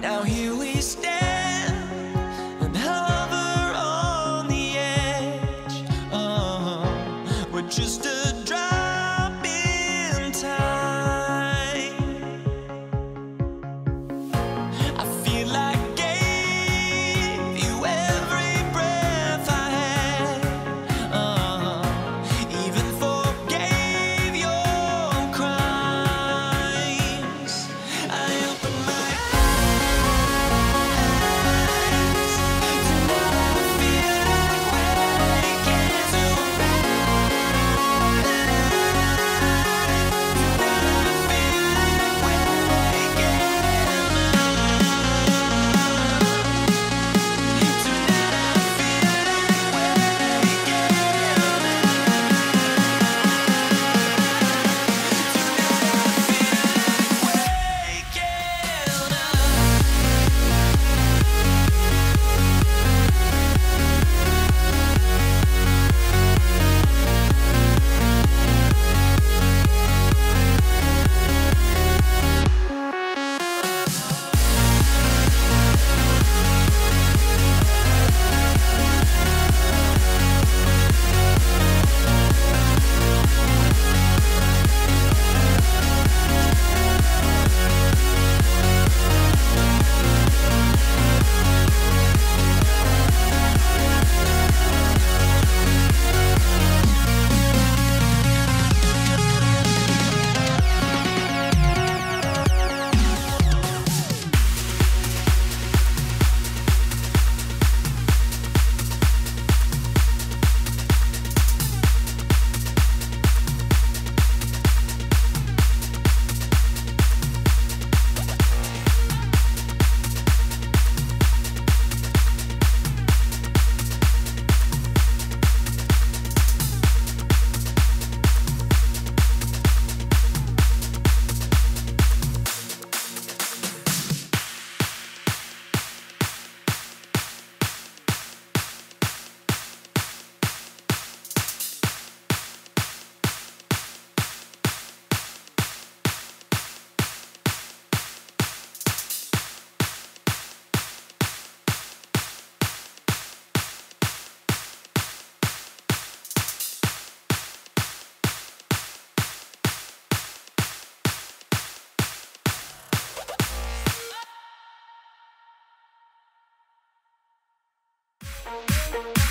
Now here we stand. Thank